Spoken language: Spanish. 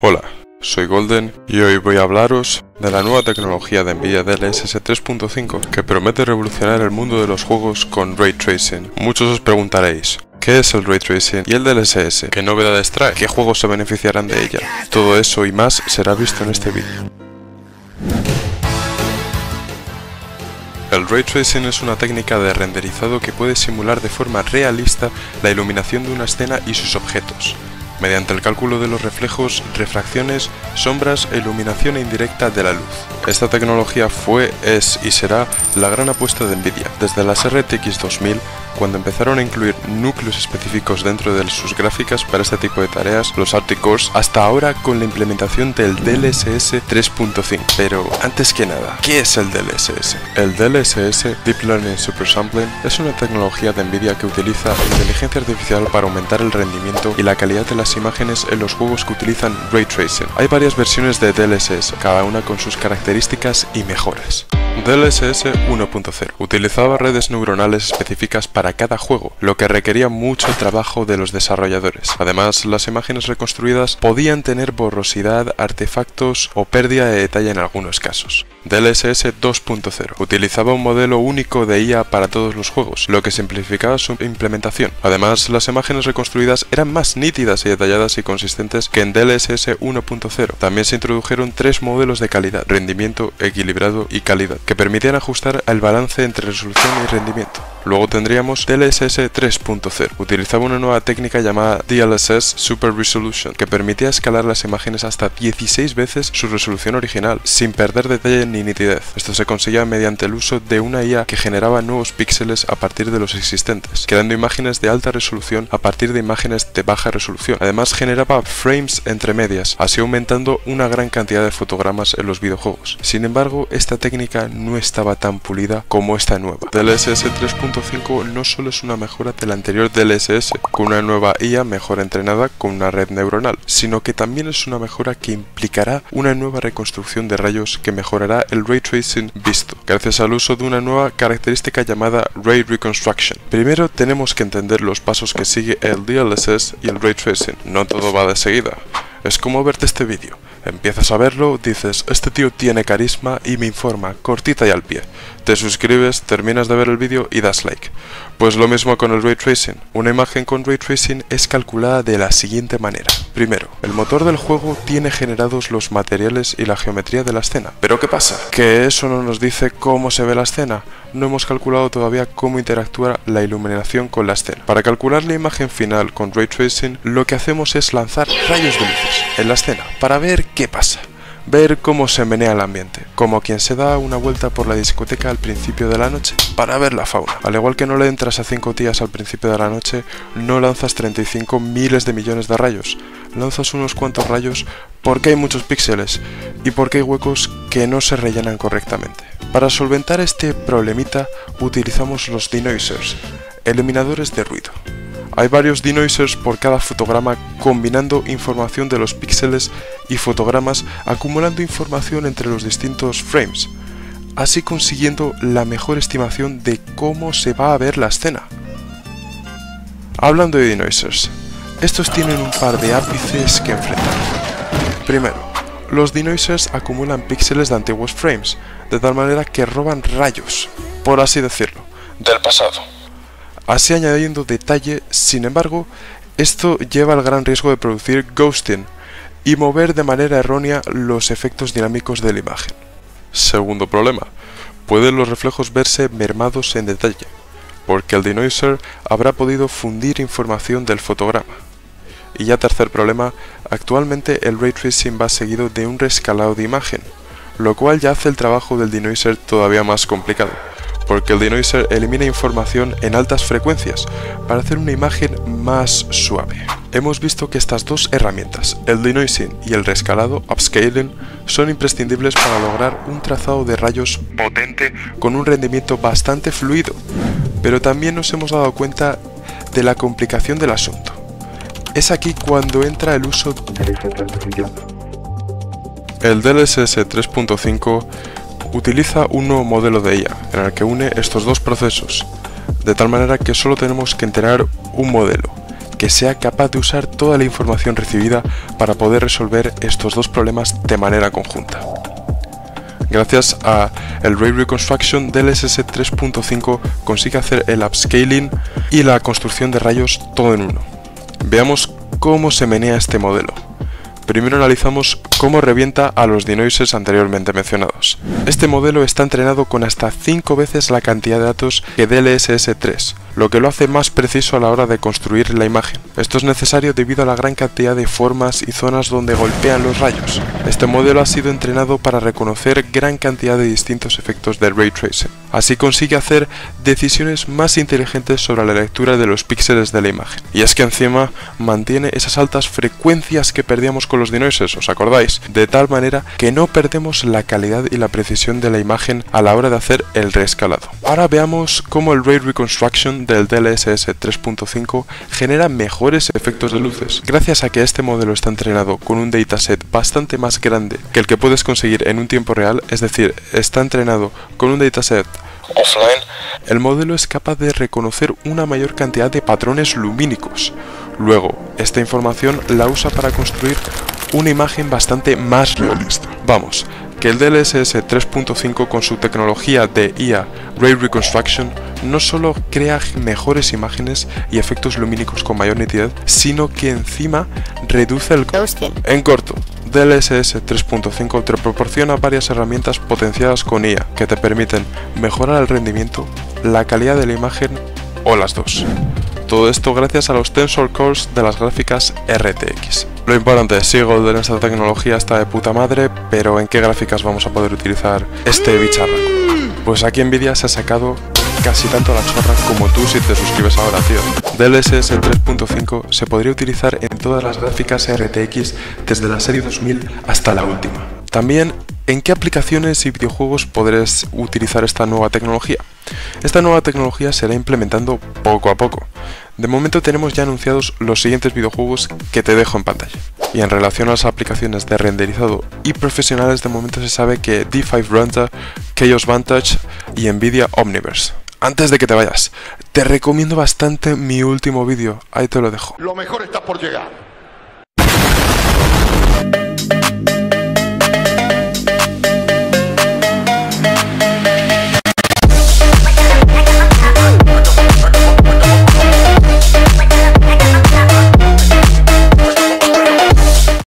Hola, soy Golden y hoy voy a hablaros de la nueva tecnología de Nvidia DLSS 3.5 que promete revolucionar el mundo de los juegos con Ray Tracing. Muchos os preguntaréis, ¿Qué es el Ray Tracing y el DLSS? ¿Qué novedades trae? ¿Qué juegos se beneficiarán de ella? Todo eso y más será visto en este vídeo. El Ray Tracing es una técnica de renderizado que puede simular de forma realista la iluminación de una escena y sus objetos mediante el cálculo de los reflejos, refracciones, sombras e iluminación indirecta de la luz. Esta tecnología fue, es y será la gran apuesta de Nvidia. Desde las RTX 2000 cuando empezaron a incluir núcleos específicos dentro de sus gráficas para este tipo de tareas, los Articores, hasta ahora con la implementación del DLSS 3.5. Pero antes que nada, ¿qué es el DLSS? El DLSS, Deep Learning Supersampling, es una tecnología de Nvidia que utiliza inteligencia artificial para aumentar el rendimiento y la calidad de las imágenes en los juegos que utilizan Ray Tracing. Hay varias versiones de DLSS, cada una con sus características y mejoras. DLSS 1.0 utilizaba redes neuronales específicas para cada juego, lo que requería mucho trabajo de los desarrolladores. Además, las imágenes reconstruidas podían tener borrosidad, artefactos o pérdida de detalle en algunos casos. DLSS 2.0 utilizaba un modelo único de IA para todos los juegos, lo que simplificaba su implementación. Además, las imágenes reconstruidas eran más nítidas y detalladas y consistentes que en DLSS 1.0. También se introdujeron tres modelos de calidad, rendimiento, equilibrado y calidad, que permitían ajustar el balance entre resolución y rendimiento. Luego tendríamos DLSS 3.0. Utilizaba una nueva técnica llamada DLSS Super Resolution, que permitía escalar las imágenes hasta 16 veces su resolución original, sin perder detalle ni nitidez. Esto se conseguía mediante el uso de una IA que generaba nuevos píxeles a partir de los existentes, creando imágenes de alta resolución a partir de imágenes de baja resolución. Además generaba frames entre medias, así aumentando una gran cantidad de fotogramas en los videojuegos. Sin embargo, esta técnica no estaba tan pulida como esta nueva. DLSS 3.5 no solo es una mejora del anterior DLSS, con una nueva IA mejor entrenada con una red neuronal, sino que también es una mejora que implicará una nueva reconstrucción de rayos que mejorará el ray tracing visto, gracias al uso de una nueva característica llamada Ray Reconstruction. Primero tenemos que entender los pasos que sigue el DLSS y el ray tracing, no todo va de seguida. Es como verte este vídeo. Empiezas a verlo, dices, este tío tiene carisma y me informa, cortita y al pie. Te suscribes, terminas de ver el vídeo y das like. Pues lo mismo con el Ray Tracing. Una imagen con Ray Tracing es calculada de la siguiente manera. Primero, el motor del juego tiene generados los materiales y la geometría de la escena. ¿Pero qué pasa? Que eso no nos dice cómo se ve la escena. No hemos calculado todavía cómo interactúa la iluminación con la escena. Para calcular la imagen final con Ray Tracing, lo que hacemos es lanzar rayos de luces en la escena para ver qué pasa ver cómo se menea el ambiente, como quien se da una vuelta por la discoteca al principio de la noche, para ver la fauna. Al igual que no le entras a 5 tías al principio de la noche, no lanzas 35 miles de millones de rayos, lanzas unos cuantos rayos porque hay muchos píxeles y porque hay huecos que no se rellenan correctamente. Para solventar este problemita utilizamos los denoisers, eliminadores de ruido. Hay varios denoisers por cada fotograma combinando información de los píxeles y fotogramas acumulando información entre los distintos frames, así consiguiendo la mejor estimación de cómo se va a ver la escena. Hablando de denoisers, estos tienen un par de ápices que enfrentar. Primero, los denoisers acumulan píxeles de antiguos frames, de tal manera que roban rayos, por así decirlo, del pasado así añadiendo detalle, sin embargo, esto lleva al gran riesgo de producir ghosting y mover de manera errónea los efectos dinámicos de la imagen. Segundo problema, pueden los reflejos verse mermados en detalle, porque el denoiser habrá podido fundir información del fotograma. Y ya tercer problema, actualmente el ray tracing va seguido de un rescalado de imagen, lo cual ya hace el trabajo del denoiser todavía más complicado porque el denoiser elimina información en altas frecuencias para hacer una imagen más suave. Hemos visto que estas dos herramientas, el denoising y el rescalado upscaling, son imprescindibles para lograr un trazado de rayos potente con un rendimiento bastante fluido, pero también nos hemos dado cuenta de la complicación del asunto. Es aquí cuando entra el uso el DLSS 3.5 utiliza un nuevo modelo de IA en el que une estos dos procesos, de tal manera que solo tenemos que enterar un modelo, que sea capaz de usar toda la información recibida para poder resolver estos dos problemas de manera conjunta. Gracias a el Ray Reconstruction DLSS 3.5 consigue hacer el upscaling y la construcción de rayos todo en uno. Veamos cómo se menea este modelo. Primero analizamos cómo revienta a los denoises anteriormente mencionados. Este modelo está entrenado con hasta 5 veces la cantidad de datos que DLSS 3, lo que lo hace más preciso a la hora de construir la imagen. Esto es necesario debido a la gran cantidad de formas y zonas donde golpean los rayos. Este modelo ha sido entrenado para reconocer gran cantidad de distintos efectos del ray tracing. Así consigue hacer decisiones más inteligentes sobre la lectura de los píxeles de la imagen. Y es que encima mantiene esas altas frecuencias que perdíamos con los denoises, ¿os acordáis? De tal manera que no perdemos la calidad y la precisión de la imagen a la hora de hacer el reescalado. Ahora veamos cómo el Ray Reconstruction del DLSS 3.5 genera mejores efectos de luces, gracias a que este modelo está entrenado con un dataset bastante más grande que el que puedes conseguir en un tiempo real, es decir, está entrenado con un dataset offline, el modelo es capaz de reconocer una mayor cantidad de patrones lumínicos. Luego, esta información la usa para construir una imagen bastante más realista. Vamos, que el DLSS 3.5 con su tecnología de IA Ray Reconstruction no solo crea mejores imágenes y efectos lumínicos con mayor nitidez, sino que encima reduce el. En corto, DLSS 3.5 te proporciona varias herramientas potenciadas con IA que te permiten mejorar el rendimiento, la calidad de la imagen o las dos. Todo esto gracias a los Tensor Cores de las gráficas RTX. Lo importante, sigo de esta tecnología está de puta madre, pero ¿en qué gráficas vamos a poder utilizar este bicharraco? Pues aquí Nvidia se ha sacado casi tanto la chorra como tú si te suscribes ahora, tío. DLSS 3.5 se podría utilizar en todas las gráficas RTX desde la serie 2000 hasta la última. También, ¿en qué aplicaciones y videojuegos podrás utilizar esta nueva tecnología? Esta nueva tecnología se irá implementando poco a poco. De momento tenemos ya anunciados los siguientes videojuegos que te dejo en pantalla. Y en relación a las aplicaciones de renderizado y profesionales, de momento se sabe que D5 Render, Chaos Vantage y Nvidia Omniverse. Antes de que te vayas, te recomiendo bastante mi último vídeo, ahí te lo dejo. Lo mejor está por llegar.